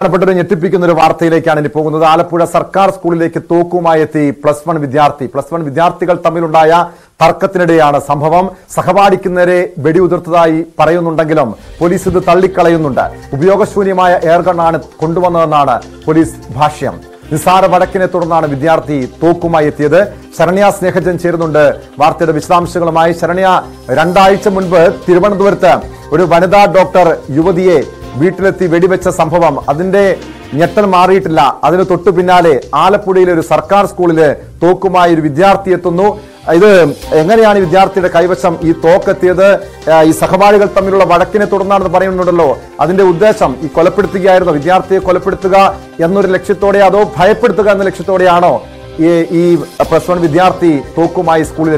പ്രധാനപ്പെട്ട ഒരു ഞെട്ടിപ്പിക്കുന്ന ഒരു വാർത്തയിലേക്കാണ് ഇനി പോകുന്നത്. ആലപ്പുഴ സർക്കാർ സ്കൂളിലേക്ക് തോക്കുമായി എത്തി പ്ലസ് വൺ വിദ്യാർത്ഥി. പ്ലസ് വൺ വിദ്യാർത്ഥികൾ തമ്മിലുണ്ടായ തർക്കത്തിനിടെയാണ് സംഭവം. സഹപാഠിക്കുന്നവരെ വെടിയുതിർത്തതായി പറയുന്നുണ്ടെങ്കിലും പോലീസ് ഇത് തള്ളിക്കളയുന്നുണ്ട്. ഉപയോഗശൂന്യമായ എയർഗണ്ണാണ് കൊണ്ടുവന്നതെന്നാണ് പോലീസ് ഭാഷ്യം. നിസ്സാര വടക്കിനെ തുടർന്നാണ് വിദ്യാർത്ഥി തോക്കുമായി എത്തിയത്. ശരണ്യ സ്നേഹജൻ ചേരുന്നുണ്ട്. വാർത്തയുടെ വിശദാംശങ്ങളുമായി ശരണ്യ. രണ്ടാഴ്ച മുൻപ് തിരുവനന്തപുരത്ത് ഒരു വനിതാ ഡോക്ടർ യുവതിയെ വീട്ടിലെത്തി വെടിവെച്ച സംഭവം അതിന്റെ ഞെട്ടൽ മാറിയിട്ടില്ല. അതിന് തൊട്ടു പിന്നാലെ ആലപ്പുഴയിലെ ഒരു സർക്കാർ സ്കൂളിൽ തോക്കുമായി ഒരു വിദ്യാർത്ഥി എത്തുന്നു. ഇത് എങ്ങനെയാണ് വിദ്യാർത്ഥിയുടെ കൈവശം ഈ തോക്കെത്തിയത്? ഈ സഹപാഠികൾ തമ്മിലുള്ള വഴക്കിനെ തുടർന്നാണെന്ന് പറയുന്നുണ്ടല്ലോ. അതിന്റെ ഉദ്ദേശം ഈ കൊലപ്പെടുത്തുകയായിരുന്നു? വിദ്യാർത്ഥിയെ കൊലപ്പെടുത്തുക എന്നൊരു ലക്ഷ്യത്തോടെ അതോ ഭയപ്പെടുത്തുക എന്ന ലക്ഷ്യത്തോടെയാണോ ഈ പ്ലസ് വൺ വിദ്യാർത്ഥി തോക്കുമായി സ്കൂളിൽ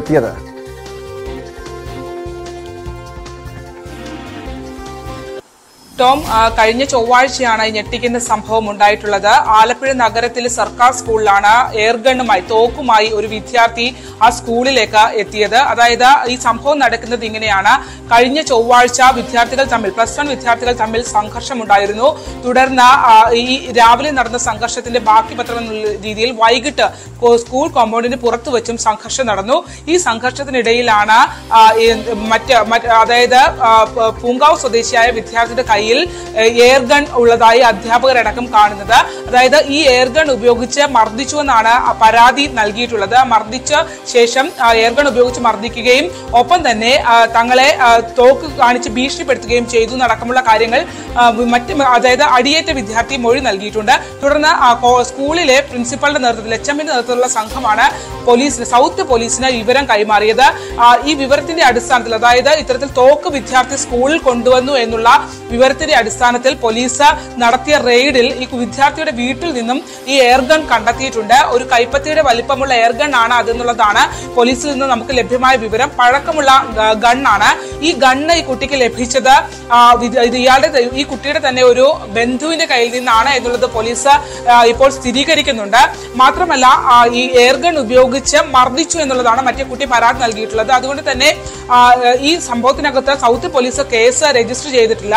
ടോം കഴിഞ്ഞ ചൊവ്വാഴ്ചയാണ് ഞെട്ടിക്കുന്ന സംഭവം ഉണ്ടായിട്ടുള്ളത്. ആലപ്പുഴ നഗരത്തിൽ സർക്കാർ സ്കൂളിലാണ് എയർഗണ്ണുമായി തോക്കുമായി ഒരു വിദ്യാർത്ഥി ആ സ്കൂളിലേക്ക് എത്തിയത്. അതായത് ഈ സംഭവം നടക്കുന്നത് ഇങ്ങനെയാണ്. കഴിഞ്ഞ ചൊവ്വാഴ്ച വിദ്യാർത്ഥികൾ തമ്മിൽ പ്ലസ് വൺ വിദ്യാർത്ഥികൾ തമ്മിൽ സംഘർഷമുണ്ടായിരുന്നു. തുടർന്ന് ഈ രാവിലെ നടന്ന സംഘർഷത്തിന്റെ ബാക്കി പത്രം രീതിയിൽ വൈകിട്ട് സ്കൂൾ കോമ്പൗണ്ടിന് പുറത്തു വെച്ചും സംഘർഷം നടന്നു. ഈ സംഘർഷത്തിനിടയിലാണ് മറ്റ് അതായത് പൂങ്കാവ് സ്വദേശിയായ വിദ്യാർത്ഥിയുടെ കയ്യിൽ എയർ ഗൺ ഉള്ളതായി അധ്യാപകരടക്കം കാണുന്നത്. അതായത് ഈ എയർ ഗൺ ഉപയോഗിച്ച് മർദ്ദിച്ചു എന്നാണ് പരാതി നൽകിയിട്ടുള്ളത്. മർദ്ദിച്ച ശേഷം എയർ ഗൺ ഉപയോഗിച്ച് മർദ്ദിക്കുകയും ഒപ്പം തന്നെ തങ്ങളെ തോക്ക് കാണിച്ച് ഭീഷണിപ്പെടുത്തുകയും ചെയ്തു നടക്കമുള്ള കാര്യങ്ങൾ മറ്റ് അതായത് അടിയേറ്റ വിദ്യാർത്ഥി മൊഴി നൽകിയിട്ടുണ്ട്. തുടർന്ന് സ്കൂളിലെ പ്രിൻസിപ്പളുടെ നേതൃത്വത്തിൽ എച്ച് എമ്മിന്റെ നേതൃത്വത്തിലുള്ള സംഘമാണ് പോലീസിന് സൗത്ത് പോലീസിന് വിവരം കൈമാറിയത്. ഈ വിവരത്തിന്റെ അടിസ്ഥാനത്തിൽ അതായത് ഇത്തരത്തിൽ തോക്ക് വിദ്യാർത്ഥി സ്കൂളിൽ കൊണ്ടുവന്നു എന്നുള്ള വിവരത്തിന്റെ അടിസ്ഥാനത്തിൽ പോലീസ് നടത്തിയ റെയ്ഡിൽ ഈ വിദ്യാർത്ഥിയുടെ വീട്ടിൽ നിന്നും ഈ എയർഗൺ കണ്ടെത്തിയിട്ടുണ്ട്. ഒരു കൈപ്പത്തിയുടെ വലിപ്പമുള്ള എയർഗൺ ആണ് അതെന്നുള്ളതാണ് പോലീസിൽ നിന്ന് നമുക്ക് ലഭ്യമായ വിവരം. പഴക്കമുള്ള ഗണ്ണാണ് ഈ ഗണ്ണ് ഈ കുട്ടിക്ക് ലഭിച്ചത് ഇയാളുടെ ഈ കുട്ടിയുടെ തന്നെ ഒരു ബന്ധുവിന്റെ കയ്യിൽ നിന്നാണ് എന്നുള്ളത് പോലീസ് ഇപ്പോൾ സ്ഥിരീകരിക്കുന്നുണ്ട്. മാത്രമല്ല ഈ എയർഗൺ ഉപയോഗിച്ച് മർദ്ദിച്ചു എന്നുള്ളതാണ് മറ്റേ കുട്ടി പരാതി നൽകിയിട്ടുള്ളത്. അതുകൊണ്ട് തന്നെ ഈ സംഭവത്തിനകത്ത് സൗത്ത് പോലീസ് കേസ് രജിസ്റ്റർ ചെയ്തിട്ടില്ല.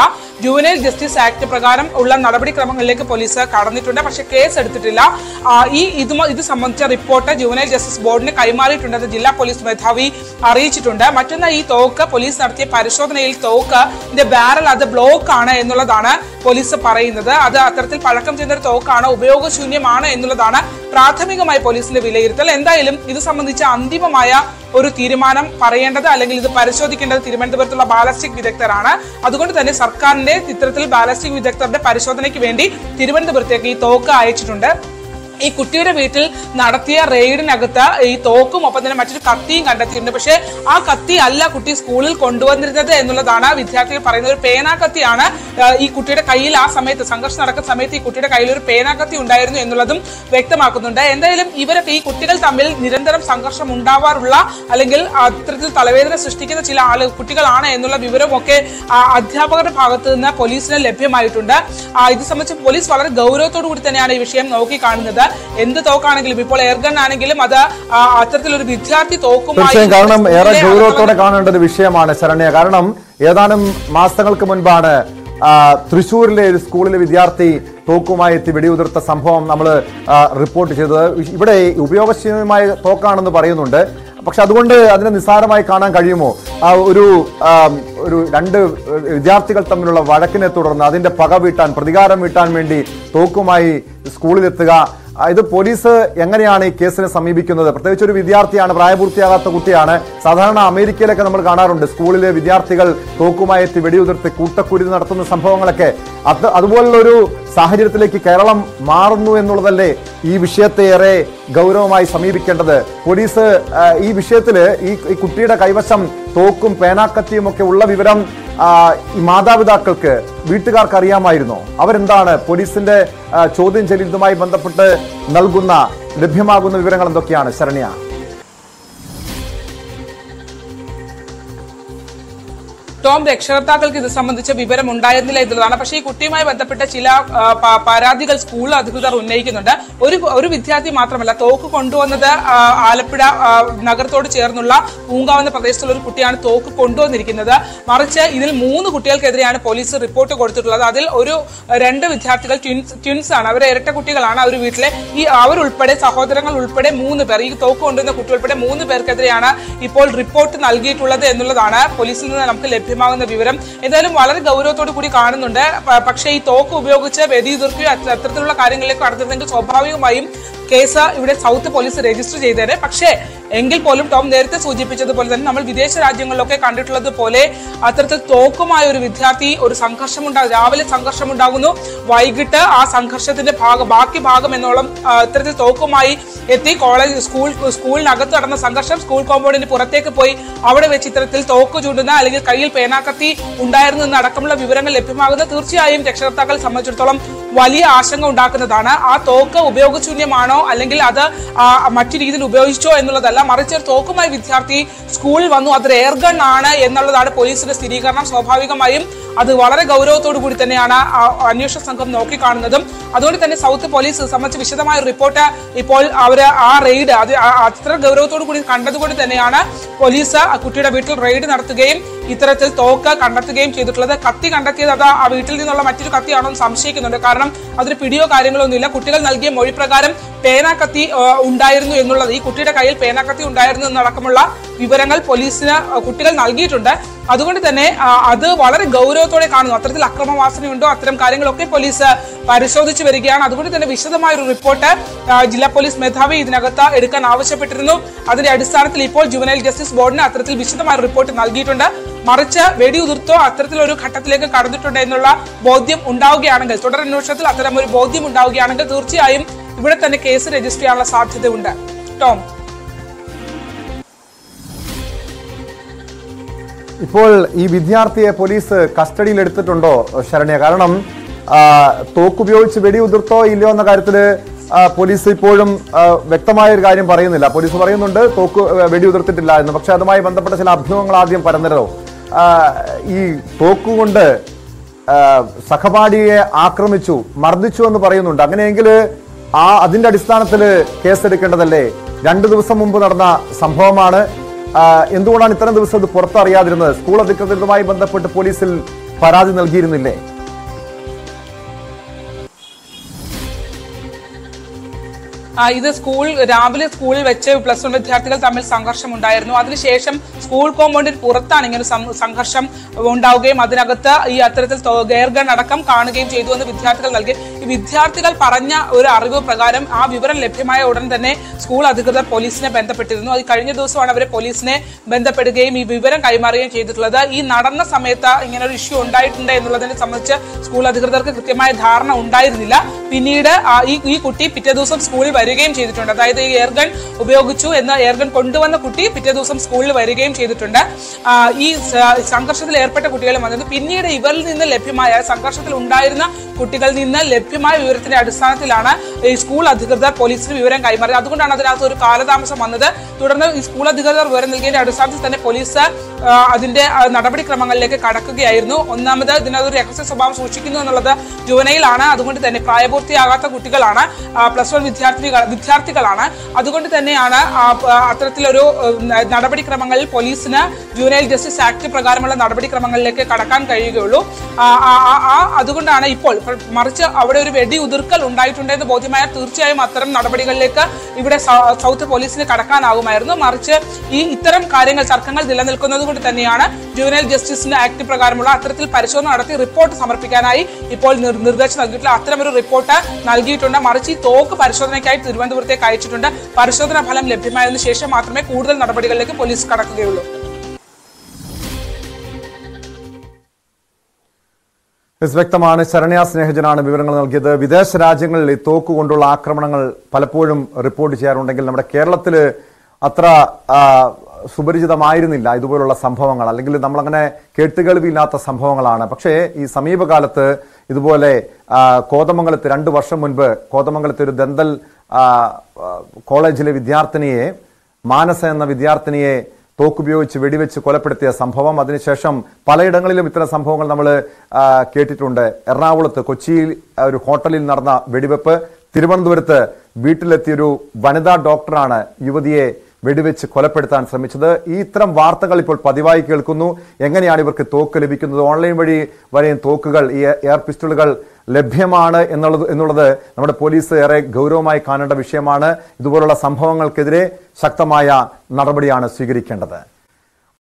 ജുവനൈൽ ജസ്റ്റിസ് ആക്ട് പ്രകാരം ഉള്ള നടപടിക്രമങ്ങളിലേക്ക് പോലീസ് കടന്നിട്ടുണ്ട്. പക്ഷേ കേസ് എടുത്തിട്ടില്ല. ഈ ഇത് ഇത് സംബന്ധിച്ച റിപ്പോർട്ട് ജുവനൈൽ ജസ്റ്റിസ് ബോർഡിന് കൈമാറിയിട്ടുണ്ടെന്ന് ജില്ലാ പോലീസ് മേധാവി അറിയിച്ചിട്ടുണ്ട്. മറ്റൊന്ന് ഈ തോക്ക് പോലീസ് നടത്തിയ പരിശോധനയിൽ തോക്ക് ഇതിന്റെ ബാരൽ അത് ബ്ലോക്ക് ആണ് എന്നുള്ളതാണ് പോലീസ് പറയുന്നത്. അത് അത്തരത്തിൽ പഴക്കം ചെന്ന ഒരു തോക്കാണ്? ഉപയോഗശൂന്യമാണ് എന്നുള്ളതാണ് പ്രാഥമികമായി പോലീസിന്റെ വിലയിരുത്തൽ. എന്തായാലും ഇത് സംബന്ധിച്ച അന്തിമമായ ഒരു തീരുമാനം പറയേണ്ടത് അല്ലെങ്കിൽ ഇത് പരിശോധിക്കേണ്ടത് തിരുവനന്തപുരത്തുള്ള ബാലസ്റ്റിക് വിദഗ്ധരാണ്. അതുകൊണ്ട് തന്നെ സർക്കാരിന്റെ ഇത്തരത്തിൽ ബാലസ്റ്റിക് വിദഗ്ധരുടെ പരിശോധനയ്ക്ക് വേണ്ടി തിരുവനന്തപുരത്തേക്ക് ഈ തോക്ക് അയച്ചിട്ടുണ്ട്. ഈ കുട്ടിയുടെ വീട്ടിൽ നടത്തിയ റെയ്ഡിനകത്ത് ഈ തോക്കും ഒപ്പം തന്നെ മറ്റൊരു കത്തിയും കണ്ടെത്തിയിട്ടുണ്ട്. പക്ഷേ ആ കത്തി അല്ല കുട്ടി സ്കൂളിൽ കൊണ്ടുവന്നിരുന്നത് എന്നുള്ളതാണ് വിദ്യാർത്ഥികൾ പറയുന്നത്. ഒരു പേനാ കത്തിയാണ് ഈ കുട്ടിയുടെ കയ്യിൽ ആ സമയത്ത് സംഘർഷം നടക്കുന്ന സമയത്ത് ഈ കുട്ടിയുടെ കയ്യിൽ ഒരു പേനാ കത്തി ഉണ്ടായിരുന്നു എന്നുള്ളതും വ്യക്തമാക്കുന്നുണ്ട്. എന്തായാലും ഇവരൊക്കെ ഈ കുട്ടികൾ തമ്മിൽ നിരന്തരം സംഘർഷം ഉണ്ടാവാറുള്ള അല്ലെങ്കിൽ അത്തരത്തിൽ തലവേദന സൃഷ്ടിക്കുന്ന ചില ആളുകൾ കുട്ടികളാണ് എന്നുള്ള വിവരമൊക്കെ അധ്യാപകരുടെ ഭാഗത്ത് നിന്ന് പോലീസിന് ലഭ്യമായിട്ടുണ്ട്. ഇത് സംബന്ധിച്ച് പോലീസ് വളരെ ഗൗരവത്തോടു കൂടി തന്നെയാണ് ഈ വിഷയം നോക്കി കാണുന്നത് എന്ത് തോക്കാണെങ്കിലും ഇപ്പോൾ എയർഗൺ ആണെങ്കിലും അത് അത്തരത്തിലൊരു വിദ്യാർത്ഥി തോക്കുമായി കാരണം ഏറെ ഗൗരവത്തോടെ കാണേണ്ട ഒരു വിഷയമാണ് ശരണ്യ. കാരണം ഏതാനും മാസങ്ങൾക്ക് മുൻപാണ് തൃശൂരിലെ തൃശ്ശൂരിലെ ഒരു സ്കൂളിലെ വിദ്യാർത്ഥി തോക്കുമായി എത്തി വെടിയുതിർത്ത സംഭവം നമ്മൾ റിപ്പോർട്ട് ചെയ്തത്. ഇവിടെ ഉപയോഗശൂന്യമായ തോക്കാണെന്ന് പറയുന്നുണ്ട്. പക്ഷെ അതുകൊണ്ട് അതിനെ നിസ്സാരമായി കാണാൻ കഴിയുമോ? ഒരു ഒരു രണ്ട് വിദ്യാർത്ഥികൾ തമ്മിലുള്ള വഴക്കിനെ തുടർന്ന് അതിന്റെ പക വീട്ടാൻ പ്രതികാരം വീട്ടാൻ വേണ്ടി തോക്കുമായി സ്കൂളിലെത്തുക ഇത് പോലീസ് എങ്ങനെയാണ് ഈ കേസിനെ സമീപിക്കുന്നത്? പ്രത്യേകിച്ച് ഒരു വിദ്യാർത്ഥിയാണ് പ്രായപൂർത്തിയാകാത്ത കുട്ടിയാണ്. സാധാരണ അമേരിക്കയിലൊക്കെ നമ്മൾ കാണാറുണ്ട് സ്കൂളിലെ വിദ്യാർത്ഥികൾ തോക്കുമായി എത്തി വെടിയുതിർത്ത് കൂട്ടക്കുരുതി നടത്തുന്ന സംഭവങ്ങളൊക്കെ. അത് അതുപോലുള്ളൊരു സാഹചര്യത്തിലേക്ക് കേരളം മാറുന്നു എന്നുള്ളതല്ലേ ഈ വിഷയത്തെ ഏറെ ഗൗരവമായി സമീപിക്കേണ്ടത്? പോലീസ് ഈ വിഷയത്തിൽ ഈ ഈ കുട്ടിയുടെ കൈവശം തോക്കും പേനാക്കത്തിയും ഒക്കെ ഉള്ള വിവരം ഈ മാതാപിതാക്കൾക്ക് വീട്ടുകാർക്ക് അറിയാമായിരുന്നോ അവരെന്താണ് പോലീസിന്റെ ചോദ്യം ചെയ്യലുമായി ബന്ധപ്പെട്ട് നൽകുന്ന ലഭ്യമാകുന്ന വിവരങ്ങൾ എന്തൊക്കെയാണ്? ശരണ്യ. ടോം രക്ഷകർത്താക്കൾക്ക് ഇത് സംബന്ധിച്ച വിവരം ഉണ്ടായിരുന്നില്ല എന്നുള്ളതാണ്. പക്ഷേ ഈ കുട്ടിയുമായി ബന്ധപ്പെട്ട ചില പരാതികൾ സ്കൂൾ അധികൃതർ ഉന്നയിക്കുന്നുണ്ട്. ഒരു ഒരു വിദ്യാർത്ഥി മാത്രമല്ല തോക്ക് കൊണ്ടുവന്നത് ആലപ്പുഴ നഗരത്തോട് ചേർന്നുള്ള പൂങ്കാവെന്ന പ്രദേശത്തുള്ള ഒരു കുട്ടിയാണ് തോക്ക് കൊണ്ടുവന്നിരിക്കുന്നത്. മറിച്ച് ഇതിൽ മൂന്ന് കുട്ടികൾക്കെതിരെയാണ് പോലീസ് റിപ്പോർട്ട് കൊടുത്തിട്ടുള്ളത്. അതിൽ ഒരു രണ്ട് വിദ്യാർത്ഥികൾ ട്വിൻസ് ട്വിൻസ് ആണ് അവരെ ഇരട്ട കുട്ടികളാണ് അവർ വീട്ടിലെ. ഈ അവരുൾപ്പെടെ സഹോദരങ്ങൾ ഉൾപ്പെടെ മൂന്ന് പേർ ഈ തോക്ക് കൊണ്ടുവന്ന കുട്ടി ഉൾപ്പെടെ മൂന്ന് പേർക്കെതിരെയാണ് ഇപ്പോൾ റിപ്പോർട്ട് നൽകിയിട്ടുള്ളത് എന്നുള്ളതാണ്. പോലീസിൽ നിന്ന് നമുക്ക് ലഭ്യമാകുന്ന വിവരം എന്തായാലും വളരെ ഗൗരവത്തോടു കൂടി കാണുന്നുണ്ട്. പക്ഷേ ഈ തോക്ക് ഉപയോഗിച്ച് വെടിയുതിർക്കുകയോ അത്ത- അത്തരത്തിലുള്ള കാര്യങ്ങളിലേക്ക് കടന്നിരുന്നെങ്കിൽ സ്വാഭാവികമായും കേസ് ഇവിടെ സൗത്ത് പോലീസ് രജിസ്റ്റർ ചെയ്തേനെ. പക്ഷേ എങ്കിൽ പോലും ടോം നേരത്തെ സൂചിപ്പിച്ചതുപോലെ തന്നെ നമ്മൾ വിദേശ രാജ്യങ്ങളിലൊക്കെ കണ്ടിട്ടുള്ളത് പോലെ അത്തരത്തിൽ തോക്കുമായ ഒരു വിദ്യാർത്ഥി ഒരു സംഘർഷം ഉണ്ടാകും രാവിലെ സംഘർഷം ഉണ്ടാകുന്നു വൈകിട്ട് ആ സംഘർഷത്തിന്റെ ഭാഗം ബാക്കി ഭാഗം എന്നോളം ഇത്തരത്തിൽ തോക്കുമായി എത്തി കോളേജ് സ്കൂൾ സ്കൂളിനകത്ത് നടന്ന സംഘർഷം സ്കൂൾ കോമ്പൗണ്ടിന് പുറത്തേക്ക് പോയി അവിടെ വെച്ച് ഇത്തരത്തിൽ തോക്ക് ചൂണ്ടുന്ന അല്ലെങ്കിൽ കയ്യിൽ പേനാക്കത്തി ഉണ്ടായിരുന്നു എന്ന് അടക്കമുള്ള വിവരങ്ങൾ ലഭ്യമാകുന്ന. തീർച്ചയായും രക്ഷകർത്താക്കളെ സംബന്ധിച്ചിടത്തോളം വലിയ ആശങ്ക ഉണ്ടാക്കുന്നതാണ്. ആ തോക്ക് ഉപയോഗശൂന്യമാണോ അല്ലെങ്കിൽ അത് മറ്റു രീതിയിൽ ഉപയോഗിച്ചോ എന്നുള്ളതല്ല. മറിച്ച് ഒരു തോക്കുമായി വിദ്യാർത്ഥി സ്കൂളിൽ വന്നു. അതൊരു എയർ ഗൺ ആണ് എന്നുള്ളതാണ് പോലീസിന്റെ സ്ഥിരീകരണം. സ്വാഭാവികമായും അത് വളരെ ഗൗരവത്തോടു കൂടി തന്നെയാണ് അന്വേഷണ സംഘം നോക്കിക്കാണുന്നതും. അതുകൊണ്ട് തന്നെ സൗത്ത് പോലീസ് സംബന്ധിച്ച് വിശദമായ റിപ്പോർട്ട് ഇപ്പോൾ അവർ ആ റെയ്ഡ് അത് അത്ര ഗൗരവത്തോടു കൂടി കണ്ടതുകൊണ്ട് തന്നെയാണ് പോലീസ് കുട്ടിയുടെ വീട്ടിൽ റെയ്ഡ് നടത്തുകയും ഇത്തരത്തിൽ തോക്ക് കണ്ടെത്തുകയും ചെയ്തിട്ടുള്ളത്. കത്തി കണ്ടെത്തിയത് അത് ആ വീട്ടിൽ നിന്നുള്ള മറ്റൊരു കത്തിയാണോ എന്ന് സംശയിക്കുന്നുണ്ട്. കാരണം അതിന് പിടിയോ കാര്യങ്ങളോ ഒന്നുമില്ല. കുട്ടികൾ നൽകിയ മൊഴി പ്രകാരം പേനാക്കത്തി ഉണ്ടായിരുന്നു എന്നുള്ളത് ഈ കുട്ടിയുടെ കയ്യിൽ പേനാക്കത്തി ഉണ്ടായിരുന്നു എന്നടക്കമുള്ള വിവരങ്ങൾ പോലീസിന് കുട്ടികൾ നൽകിയിട്ടുണ്ട്. അതുകൊണ്ട് തന്നെ അത് വളരെ ഗൗരവത്തോടെ കാണുന്നു. അത്തരത്തിൽ അക്രമവാസനയുണ്ടോ അത്തരം കാര്യങ്ങളൊക്കെ പോലീസ് പരിശോധിച്ചു വരികയാണ്. അതുകൊണ്ട് തന്നെ വിശദമായ ഒരു റിപ്പോർട്ട് ജില്ലാ പോലീസ് മേധാവി ഇതിനകത്ത് എടുക്കാൻ ആവശ്യപ്പെട്ടിരുന്നു. അതിന്റെ അടിസ്ഥാനത്തിൽ ഇപ്പോൾ ജുവനൈൽ ജസ്റ്റിസ് ബോർഡിന് അത്തരത്തിൽ വിശദമായ റിപ്പോർട്ട് നൽകിയിട്ടുണ്ട്. മറിച്ച് വെടിയുതിർത്തോ അത്തരത്തിലൊരു ഘട്ടത്തിലേക്ക് കടന്നിട്ടുണ്ട് എന്നുള്ള ബോധ്യം ഉണ്ടാവുകയാണെങ്കിൽ തുടരന്വേഷണത്തിൽ അത്തരം ഒരു ബോധ്യം ഉണ്ടാവുകയാണെങ്കിൽ തീർച്ചയായും ഇവിടെ തന്നെ കേസ് രജിസ്റ്റർ ചെയ്യാനുള്ള സാധ്യതയുണ്ട്. ടോം. ഇപ്പോൾ ഈ വിദ്യാർത്ഥിയെ പോലീസ് കസ്റ്റഡിയിൽ എടുത്തിട്ടുണ്ടോ ശരണ്യ? കാരണം തോക്കുപയോഗിച്ച് വെടി വെടിയുതിർത്തോ ഇല്ലയോ എന്ന കാര്യത്തിൽ പോലീസ് ഇപ്പോഴും വ്യക്തമായ ഒരു കാര്യം പറയുന്നില്ല. പോലീസ് പറയുന്നുണ്ട് തോക്ക് വെടി വെടിയുതിർത്തിട്ടില്ല എന്ന്. പക്ഷെ അതുമായി ബന്ധപ്പെട്ട ചില അഭ്യൂഹങ്ങൾ ആദ്യം പരന്നല്ലോ ഈ തോക്കുകൊണ്ട് സഹപാഠിയെ ആക്രമിച്ചു മർദ്ദിച്ചു എന്ന് പറയുന്നുണ്ട്. അങ്ങനെയെങ്കിൽ ആ അതിന്റെ അടിസ്ഥാനത്തിൽ കേസെടുക്കേണ്ടതല്ലേ? രണ്ടു ദിവസം മുമ്പ് നടന്ന സംഭവമാണ് എന്തുകൊണ്ടാണ് ഇത്തരം ദിവസം ഇത് പുറത്തറിയാതിരുന്നത്? സ്കൂൾ അധികൃതരുമായി ബന്ധപ്പെട്ട് പോലീസിൽ പരാതി നൽകിയിരുന്നില്ലേ? ഇത് സ്കൂൾ രാവിലെ സ്കൂളിൽ വെച്ച് പ്ലസ് വൺ വിദ്യാർത്ഥികൾ തമ്മിൽ സംഘർഷം ഉണ്ടായിരുന്നു അതിനുശേഷം സ്കൂൾ കോമ്പൗണ്ടിന് പുറത്താണ് ഇങ്ങനെ സംഘർഷം ഉണ്ടാവുകയും അതിനകത്ത് ഈ അത്തരത്തിൽ ഗെയർഗൺ ഗെയർ അടക്കം കാണുകയും ചെയ്തു എന്ന് വിദ്യാർത്ഥികൾ നൽകി. വിദ്യാർത്ഥികൾ പറഞ്ഞ ഒരു അറിവ് പ്രകാരം ആ വിവരം ലഭ്യമായ ഉടൻ തന്നെ സ്കൂൾ അധികൃതർ പോലീസിനെ ബന്ധപ്പെട്ടിരുന്നു. അത് കഴിഞ്ഞ ദിവസമാണ് അവരെ പോലീസിനെ ബന്ധപ്പെടുകയും ഈ വിവരം കൈമാറുകയും ചെയ്തിട്ടുള്ളത്. ഈ നടന്ന സമയത്ത് ഇങ്ങനെ ഒരു ഇഷ്യൂ ഉണ്ടായിട്ടുണ്ട് എന്നുള്ളതിനെ സംബന്ധിച്ച് സ്കൂൾ അധികൃതർക്ക് കൃത്യമായ ധാരണ ഉണ്ടായിരുന്നില്ല. പിന്നീട് ഈ ഈ കുട്ടി പിറ്റേ ദിവസം സ്കൂളിൽ വരികയും ചെയ്തിട്ടുണ്ട്. അതായത് ഈ എയർഗൺ ഉപയോഗിച്ചു എന്ന എയർഗൺ കൊണ്ടുവന്ന കുട്ടി പിറ്റേ ദിവസം സ്കൂളിൽ വരികയും ചെയ്തിട്ടുണ്ട്. ഈ സംഘർഷത്തിൽ ഏർപ്പെട്ട കുട്ടികളും വന്നത് പിന്നീട് ഇവരിൽ നിന്ന് ലഭ്യമായ സംഘർഷത്തിൽ ഉണ്ടായിരുന്ന കുട്ടികളിൽ നിന്ന് ലഭ്യമായ വിവരത്തിന്റെ അടിസ്ഥാനത്തിലാണ് ഈ സ്കൂൾ അധികൃതർ പോലീസിന് വിവരം കൈമാറിയത്. അതുകൊണ്ടാണ് അതിനകത്ത് ഒരു കാലതാമസം വന്നത്. തുടർന്ന് ഈ സ്കൂൾ അധികൃതർ വിവരം നൽകിയതിന്റെ അടിസ്ഥാനത്തിൽ തന്നെ പോലീസ് അതിന്റെ നടപടിക്രമങ്ങളിലേക്ക് കടക്കുകയായിരുന്നു. ഒന്നാമത് ഇതിനകത്ത് രഹസ്യ സ്വഭാവം സൂക്ഷിക്കുന്നു എന്നുള്ളത് ജുവനയിലാണ്. അതുകൊണ്ട് തന്നെ പ്രായപൂർത്തിയാകാത്ത കുട്ടികളാണ്. പ്ലസ് വൺ വിദ്യാർത്ഥികൾ വിദ്യാർത്ഥികളാണ്. അതുകൊണ്ട് തന്നെയാണ് അത്തരത്തിലൊരു നടപടിക്രമങ്ങളിൽ പോലീസിന് ജുവനൈൽ ജസ്റ്റിസ് ആക്ട് പ്രകാരമുള്ള നടപടിക്രമങ്ങളിലേക്ക് കടക്കാൻ കഴിയുകയുള്ളൂ. അതുകൊണ്ടാണ് ഇപ്പോൾ മറിച്ച് അവിടെ ഒരു വെടി ഉതിർക്കൽ ഉണ്ടായിട്ടുണ്ടെന്ന് ബോധ്യമായ തീർച്ചയായും അത്തരം നടപടികളിലേക്ക് ഇവിടെ സൗത്ത് പോലീസിന് കടക്കാനാകുമായിരുന്നു മറിച്ച് ഈ ഇത്തരം കാര്യങ്ങൾ തർക്കങ്ങൾ നിലനിൽക്കുന്നത് കൊണ്ട് തന്നെയാണ് ജുവനൽ ജസ്റ്റിസിന്റെ ആക്ട് പ്രകാരമുള്ള അത്തരത്തിൽ പരിശോധന നടത്തി റിപ്പോർട്ട് സമർപ്പിക്കാനായി ഇപ്പോൾ നിർ- നിർദ്ദേശം നൽകിയിട്ടുള്ള അത്തരമൊരു റിപ്പോർട്ട് നൽകിയിട്ടുണ്ട്. മറിച്ച് ഈ തോക്ക് പരിശോധനയ്ക്കായി തിരുവനന്തപുരത്തേക്ക് അയച്ചിട്ടുണ്ട്. പരിശോധനാ ഫലം ലഭ്യമായതിനു ശേഷം മാത്രമേ കൂടുതൽ നടപടികളിലേക്ക് പോലീസ് കടക്കുകയുള്ളൂ. എസ് വ്യക്തമാണ് ശരണ്യ സ്നേഹജനാണ് വിവരങ്ങൾ നൽകിയത്. വിദേശ രാജ്യങ്ങളിൽ ഈ തോക്ക് കൊണ്ടുള്ള ആക്രമണങ്ങൾ പലപ്പോഴും റിപ്പോർട്ട് ചെയ്യാറുണ്ടെങ്കിൽ നമ്മുടെ കേരളത്തിൽ അത്ര സുപരിചിതമായിരുന്നില്ല ഇതുപോലുള്ള സംഭവങ്ങൾ. അല്ലെങ്കിൽ നമ്മളങ്ങനെ കേട്ടുകേൾവിയില്ലാത്ത സംഭവങ്ങളാണ്. പക്ഷേ ഈ സമീപകാലത്ത് ഇതുപോലെ കോതമംഗലത്ത് രണ്ട് വർഷം മുൻപ് കോതമംഗലത്ത് ഒരു ദന്തൽ കോളേജിലെ വിദ്യാർത്ഥിനിയെ മാനസ എന്ന വിദ്യാർത്ഥിനിയെ തോക്കുപയോഗിച്ച് വെടിവെച്ച് കൊലപ്പെടുത്തിയ സംഭവം. അതിനുശേഷം പലയിടങ്ങളിലും ഇത്തരം സംഭവങ്ങൾ നമ്മൾ കേട്ടിട്ടുണ്ട്. എറണാകുളത്ത് കൊച്ചിയിൽ ഒരു ഹോട്ടലിൽ നടന്ന വെടിവെപ്പ്. തിരുവനന്തപുരത്ത് വീട്ടിലെത്തിയൊരു വനിതാ ഡോക്ടറാണ് യുവതിയെ വെടിവെച്ച് കൊലപ്പെടുത്താൻ ശ്രമിച്ചത്. ഈ ഇത്തരം വാർത്തകൾ ഇപ്പോൾ പതിവായി കേൾക്കുന്നു. എങ്ങനെയാണ് ഇവർക്ക് തോക്ക് ലഭിക്കുന്നത്? ഓൺലൈൻ വഴി വരെയും തോക്കുകൾ ഈ എയർ പിസ്റ്റളുകൾ ലഭ്യമാണ് എന്നുള്ളത് എന്നുള്ളത് നമ്മുടെ പോലീസ് ഏറെ ഗൗരവമായി കാണേണ്ട വിഷയമാണ്. ഇതുപോലുള്ള സംഭവങ്ങൾക്കെതിരെ ശക്തമായ നടപടിയാണ് സ്വീകരിക്കേണ്ടത്.